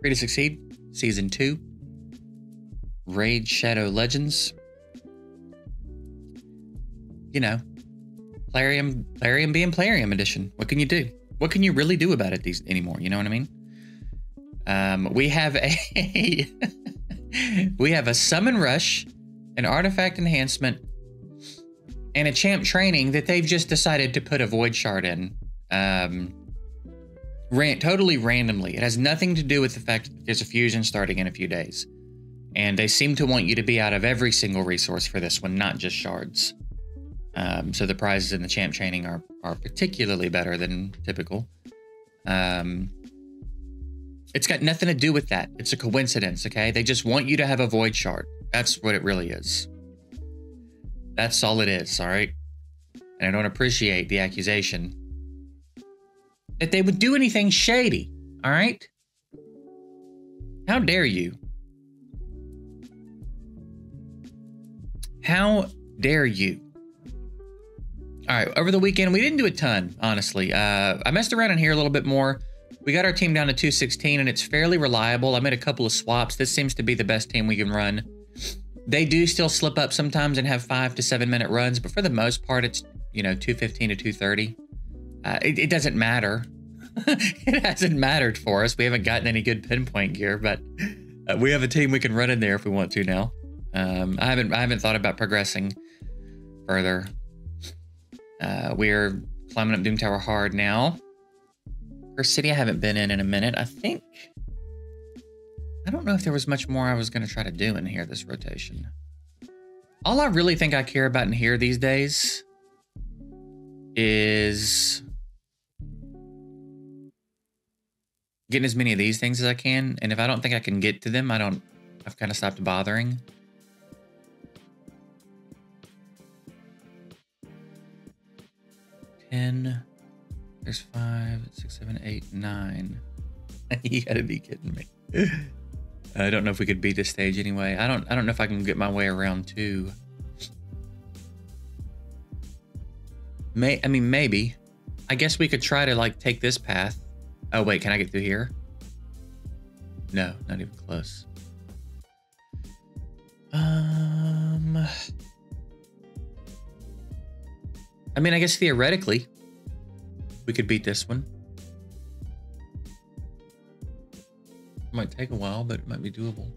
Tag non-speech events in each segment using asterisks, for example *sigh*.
Free to Succeed, Season 2. Raid Shadow Legends. You know, Plarium, Plarium being Plarium Edition. What can you do? What can you really do about it these anymore? You know what I mean? Um, we have a *laughs* we have a summon rush, an artifact enhancement, and a champ training that they've just decided to put a void shard in. Um, ran, totally randomly. It has nothing to do with the fact that there's a fusion starting in a few days. And they seem to want you to be out of every single resource for this one, not just shards. Um, so the prizes in the champ training are, are particularly better than typical. Um, it's got nothing to do with that. It's a coincidence, okay? They just want you to have a void shard. That's what it really is. That's all it is, all right? And I don't appreciate the accusation that they would do anything shady, all right? How dare you? How dare you? All right, over the weekend, we didn't do a ton, honestly. Uh, I messed around in here a little bit more. We got our team down to 216, and it's fairly reliable. I made a couple of swaps. This seems to be the best team we can run. They do still slip up sometimes and have five to seven minute runs, but for the most part, it's, you know, 215 to 230. Uh, it, it doesn't matter. *laughs* it hasn't mattered for us. We haven't gotten any good pinpoint gear, but uh, we have a team we can run in there if we want to now. Um, I haven't I haven't thought about progressing further. Uh, we're climbing up Doom Tower hard now. First city I haven't been in in a minute. I think I don't know if there was much more I was going to try to do in here this rotation. All I really think I care about in here these days is getting as many of these things as I can. And if I don't think I can get to them, I don't, I've kind of stopped bothering. Ten, there's five, six, seven, eight, nine. *laughs* you gotta be kidding me. I don't know if we could beat this stage anyway. I don't I don't know if I can get my way around two. May I mean maybe. I guess we could try to like take this path. Oh wait, can I get through here? No, not even close. Um I mean, I guess theoretically we could beat this one. Might take a while, but it might be doable.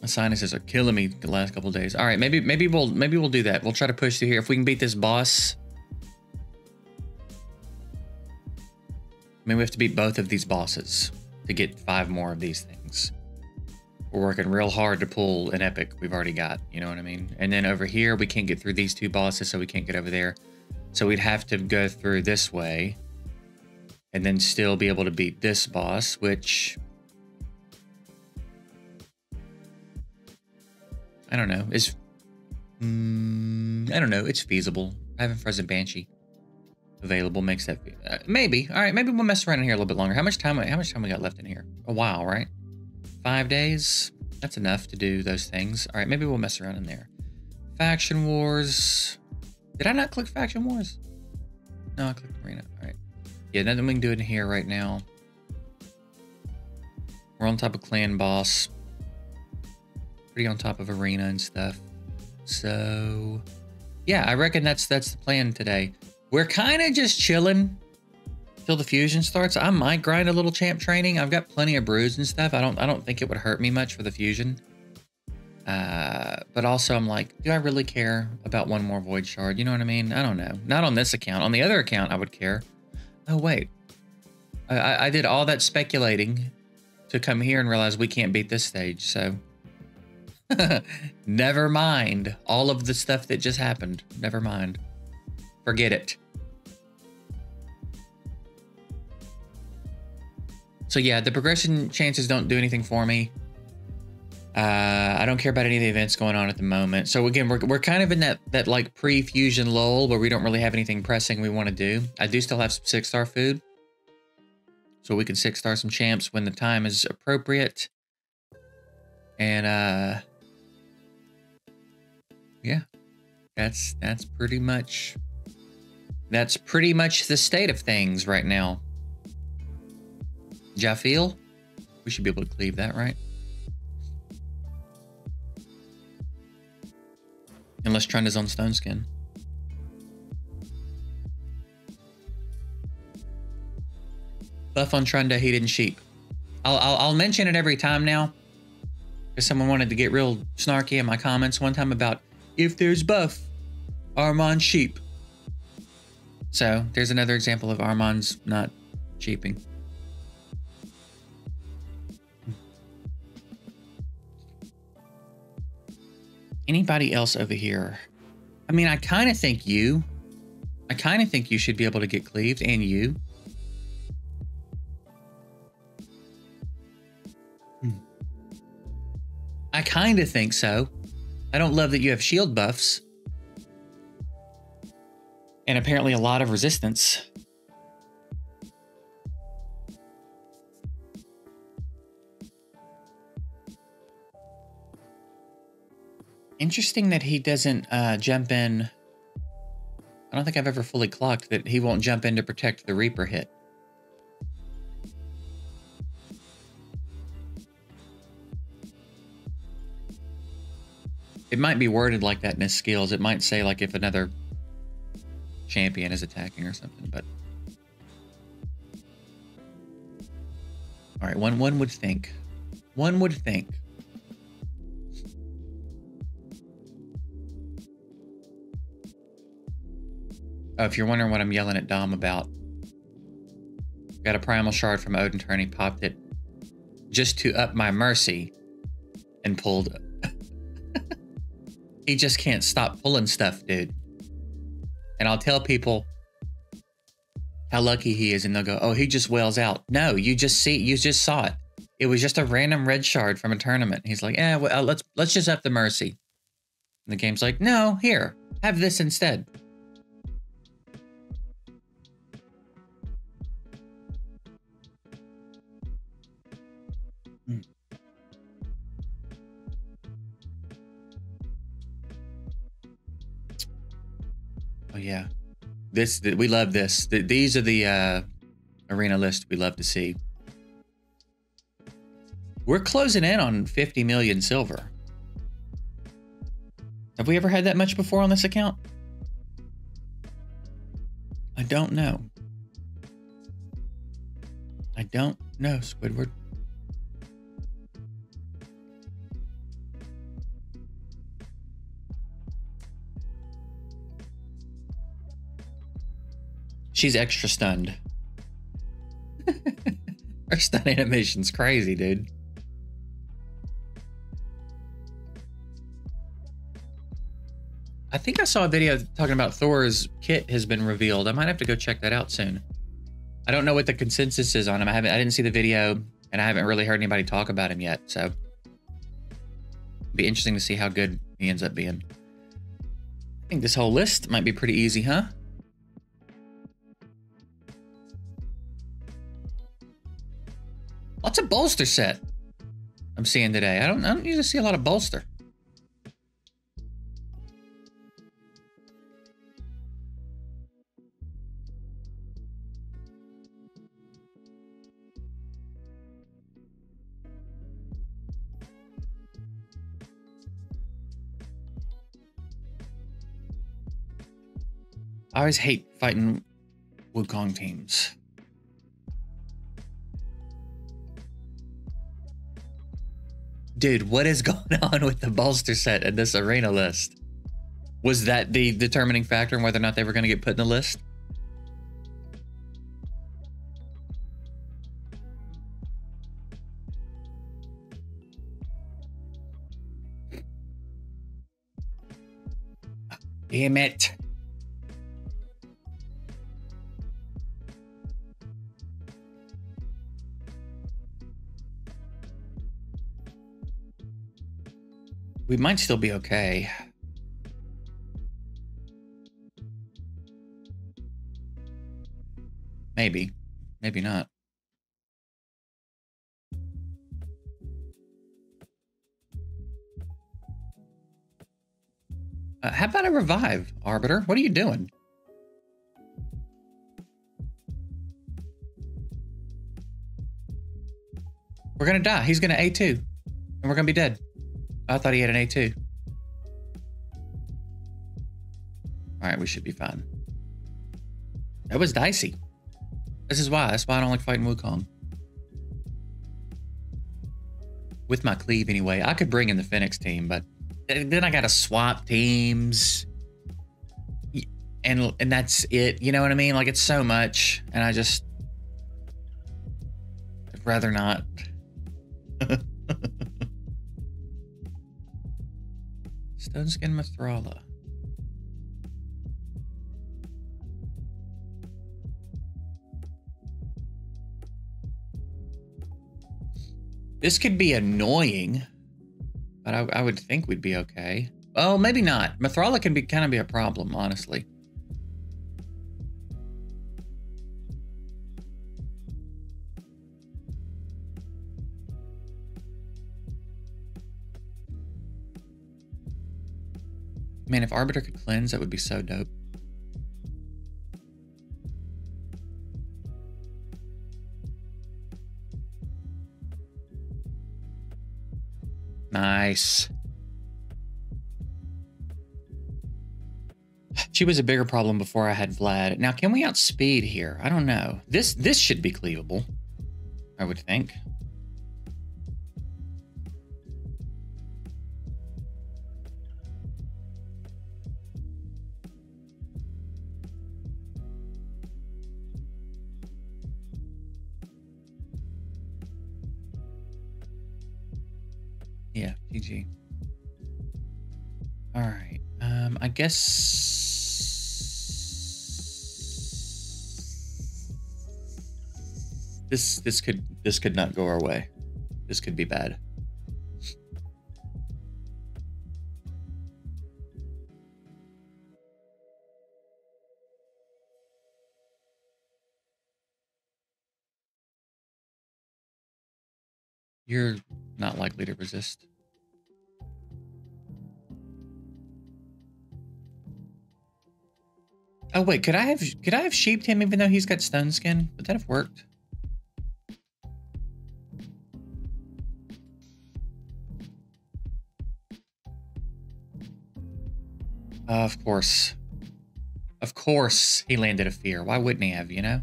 My sinuses are killing me the last couple days. All right, maybe maybe we'll maybe we'll do that. We'll try to push through here. If we can beat this boss, maybe we have to beat both of these bosses to get five more of these things. We're working real hard to pull an epic we've already got. You know what I mean? And then over here, we can't get through these two bosses, so we can't get over there. So we'd have to go through this way and then still be able to beat this boss, which I don't know is mm, I don't know. It's feasible. I haven't Frozen Banshee available makes that uh, maybe. All right, maybe we'll mess around in here a little bit longer. How much time? How much time we got left in here? A while, right? Five days. That's enough to do those things. All right, maybe we'll mess around in there. Faction Wars. Did I not click Faction Wars? No, I clicked Arena. All right. Yeah, nothing we can do in here right now. We're on top of Clan Boss. Pretty on top of Arena and stuff. So, yeah, I reckon that's that's the plan today. We're kind of just chilling till the fusion starts. I might grind a little champ training. I've got plenty of brews and stuff. I don't I don't think it would hurt me much for the fusion. Uh, but also I'm like, do I really care about one more void shard? You know what I mean? I don't know. Not on this account. On the other account, I would care. Oh, wait. I, I did all that speculating to come here and realize we can't beat this stage, so... *laughs* Never mind all of the stuff that just happened. Never mind. Forget it. So yeah, the progression chances don't do anything for me. Uh, I don't care about any of the events going on at the moment. So again, we're, we're kind of in that, that like pre-fusion lull where we don't really have anything pressing we want to do. I do still have some six star food. So we can six star some champs when the time is appropriate. And uh, yeah, that's, that's pretty much, that's pretty much the state of things right now. Jafil? We should be able to cleave that, right? Unless Trunda is on Stone Skin. Buff on Trunda, he didn't sheep. I'll, I'll, I'll mention it every time now. Because someone wanted to get real snarky in my comments one time about if there's buff, Armanz sheep. So there's another example of Armanz not sheeping. Anybody else over here? I mean, I kind of think you. I kind of think you should be able to get cleaved, and you. Hmm. I kind of think so. I don't love that you have shield buffs. And apparently a lot of resistance. Interesting that he doesn't uh, jump in. I don't think I've ever fully clocked that he won't jump in to protect the Reaper hit. It might be worded like that in his skills. It might say like if another champion is attacking or something, but all right, one one would think, one would think Oh, if you're wondering what I'm yelling at Dom about, got a primal shard from Odin Turn. He popped it just to up my mercy and pulled. *laughs* he just can't stop pulling stuff, dude. And I'll tell people how lucky he is, and they'll go, "Oh, he just wails out." No, you just see, you just saw it. It was just a random red shard from a tournament. He's like, "Yeah, well, let's let's just up the mercy." And the game's like, "No, here, have this instead." Yeah, this we love this. These are the uh, arena list we love to see. We're closing in on 50 million silver. Have we ever had that much before on this account? I don't know. I don't know, Squidward. She's extra stunned. *laughs* Her stun animation's crazy, dude. I think I saw a video talking about Thor's kit has been revealed. I might have to go check that out soon. I don't know what the consensus is on him. I haven't I didn't see the video and I haven't really heard anybody talk about him yet, so It'd be interesting to see how good he ends up being. I think this whole list might be pretty easy, huh? Lots of bolster set I'm seeing today. I don't, I don't usually see a lot of bolster. I always hate fighting Wukong teams. Dude, what is *laughs* going on with the bolster set in this arena list? Was that the determining factor in whether or not they were going to get put in the list? Damn it. We might still be okay. Maybe. Maybe not. Uh, how about a revive, Arbiter? What are you doing? We're gonna die. He's gonna A2. And we're gonna be dead. I thought he had an A2. Alright, we should be fine. That was dicey. This is why. That's why I don't like fighting Wukong. With my cleave anyway. I could bring in the Phoenix team, but then I gotta swap teams. And and that's it. You know what I mean? Like it's so much. And I just I'd rather not. *laughs* Stone Skin Mithrala. This could be annoying, but I, I would think we'd be okay. Oh, maybe not. Mithrala can be kind of be a problem, honestly. Man, if Arbiter could cleanse, that would be so dope. Nice. She was a bigger problem before I had Vlad. Now, can we outspeed here? I don't know. This this should be cleavable, I would think. Yeah, GG. All right. Um, I guess. This this could this could not go our way. This could be bad. You're not likely to resist. Oh wait, could I have could I have sheeped him even though he's got stone skin? Would that have worked? Uh, of course. Of course he landed a fear. Why wouldn't he have, you know?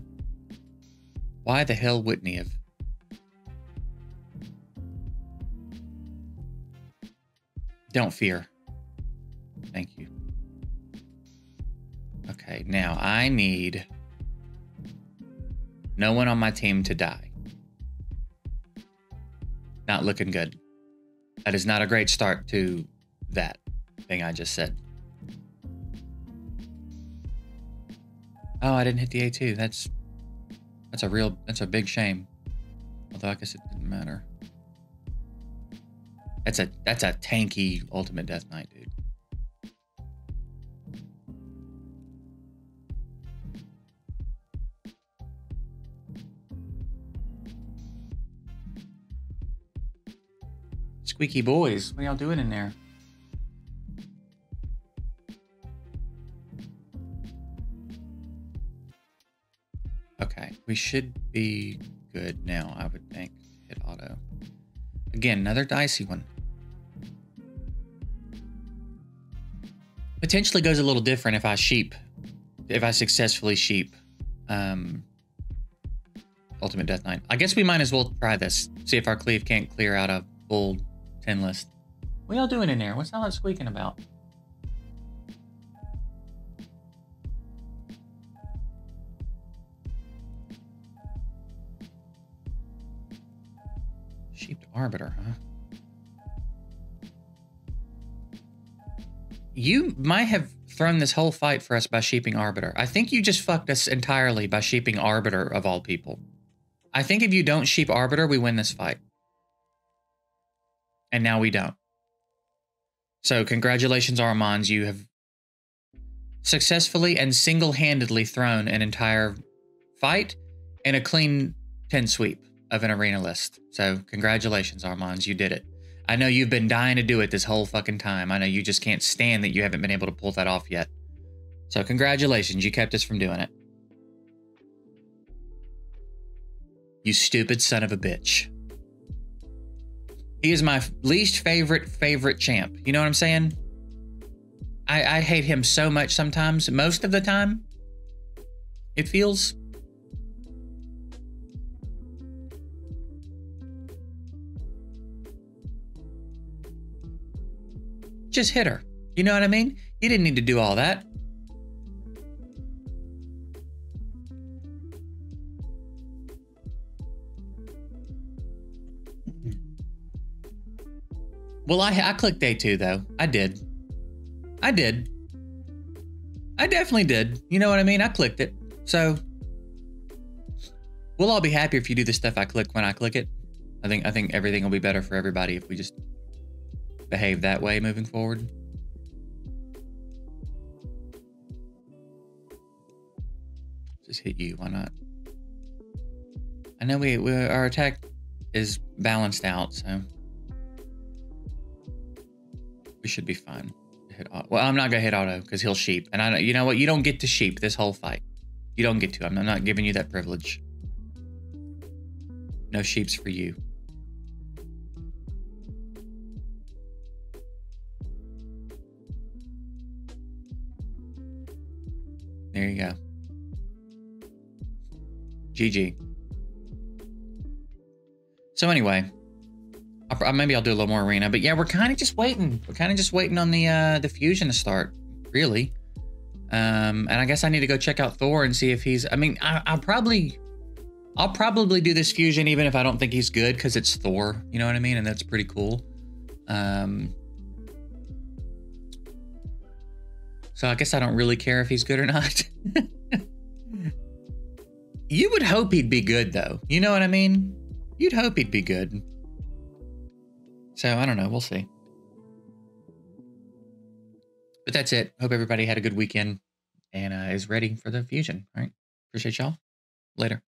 Why the hell wouldn't he have? Don't fear. Thank you. Okay, now I need no one on my team to die. Not looking good. That is not a great start to that thing I just said. Oh, I didn't hit the A2. That's that's a real that's a big shame. Although I guess it didn't matter. That's a that's a tanky ultimate death knight, dude. Squeaky boys, what y'all doing in there? Okay, we should be good now, I would think. Hit auto. Again, another dicey one. Potentially goes a little different if I sheep, if I successfully sheep um, Ultimate Death Knight. I guess we might as well try this. See if our cleave can't clear out a full 10 list. What y'all doing in there? What's all that squeaking about? Sheep Arbiter, huh? You might have thrown this whole fight for us by sheeping Arbiter. I think you just fucked us entirely by sheeping Arbiter of all people. I think if you don't sheep Arbiter, we win this fight. And now we don't. So congratulations, Armanz. You have successfully and single-handedly thrown an entire fight and a clean 10 sweep of an arena list. So congratulations, Armanz. You did it. I know you've been dying to do it this whole fucking time. I know you just can't stand that you haven't been able to pull that off yet. So congratulations, you kept us from doing it. You stupid son of a bitch. He is my least favorite favorite champ. You know what I'm saying? I, I hate him so much sometimes. Most of the time, it feels. Just hit her. You know what I mean? You didn't need to do all that. Well, I I clicked day two though. I did. I did. I definitely did. You know what I mean? I clicked it. So we'll all be happier if you do the stuff I click when I click it. I think I think everything will be better for everybody if we just behave that way moving forward. Just hit you. Why not? I know we, we our attack is balanced out, so we should be fine. Hit auto. Well, I'm not gonna hit auto because he'll sheep, and I know you know what. You don't get to sheep this whole fight. You don't get to. I'm, I'm not giving you that privilege. No sheeps for you. There you go. GG. So anyway, I'll, maybe I'll do a little more arena, but yeah, we're kind of just waiting. We're kind of just waiting on the uh, the fusion to start, really. Um, and I guess I need to go check out Thor and see if he's. I mean, I, I'll probably, I'll probably do this fusion even if I don't think he's good because it's Thor. You know what I mean? And that's pretty cool. Um, so I guess I don't really care if he's good or not. *laughs* you would hope he'd be good, though. You know what I mean? You'd hope he'd be good. So I don't know. We'll see. But that's it. Hope everybody had a good weekend and uh, is ready for the fusion. All right. Appreciate y'all. Later.